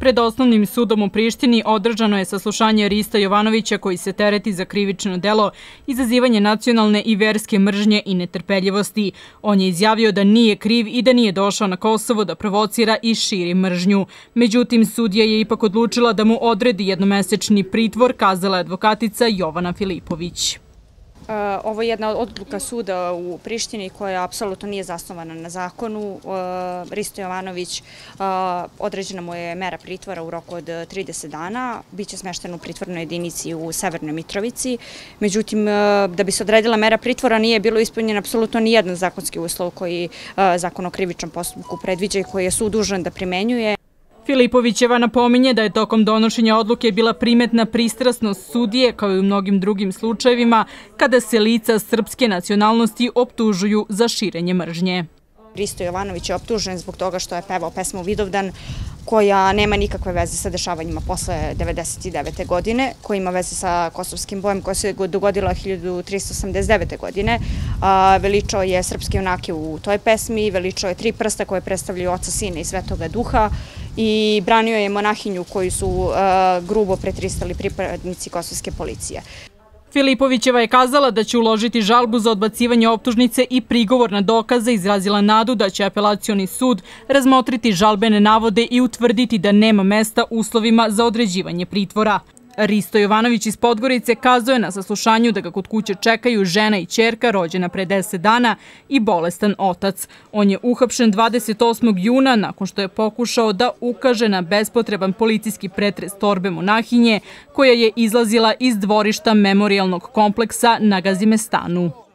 Pred osnovnim sudom u Prištini održano je saslušanje Rista Jovanovića koji se tereti za krivično delo izazivanje nacionalne i verske mržnje i netrpeljivosti. On je izjavio da nije kriv i da nije došao na Kosovo da provocira i širi mržnju. Međutim, sudija je ipak odlučila da mu odredi jednomesečni pritvor, kazala je advokatica Jovana Filipović. Eh, ovo je jedna odluka suda u Prištini koja apsolutno nije zasnovana na zakonu. Eh, Risto Jovanović, eh, određena mu je mera pritvora u roku od 30 dana, biće smešten u pritvornoj jedinici u Severnoj Mitrovici. Međutim, da bi se odredila mera pritvora nije bilo ispunjen apsolutno ni jedan zakonski uslov koji zakon o krivičnom postupku predviđa i koji je sud dužan da primenjuje. Filipovićeva napominje da je tokom donošenja odluke bila primetna pristrasnost sudije, kao i u mnogim drugim slučajevima, kada se lica srpske nacionalnosti optužuju za širenje mržnje. Risto Jovanović je optužen zbog toga što je pevao pesmu Vidovdan, koja nema nikakve veze sa dešavanjima posle 1999. godine, koja ima veze sa kosovskim bojem koja se dogodila 1389. godine. Veličao je srpske junake u toj pesmi, veličao je tri prsta koje predstavljaju oca, sina i svetoga duha i branio je monahinju koju su grubo pretristali pripadnici kosovske policije. Filipovićeva je kazala da će uložiti žalbu za odbacivanje optužnice i prigovor na dokaze, izrazila nadu da će apelacioni sud razmotriti žalbene navode i utvrditi da nema mesta uslovima za određivanje pritvora. Risto Jovanović iz Podgorice kazao je na saslušanju da ga kod kuće čekaju žena i čerka rođena pre 10 dana i bolestan otac. On je uhapšen 28. juna nakon što je pokušao da ukaže na bespotreban policijski pretres torbe monahinje koja je izlazila iz dvorišta memorialnog kompleksa na Gazimestanu.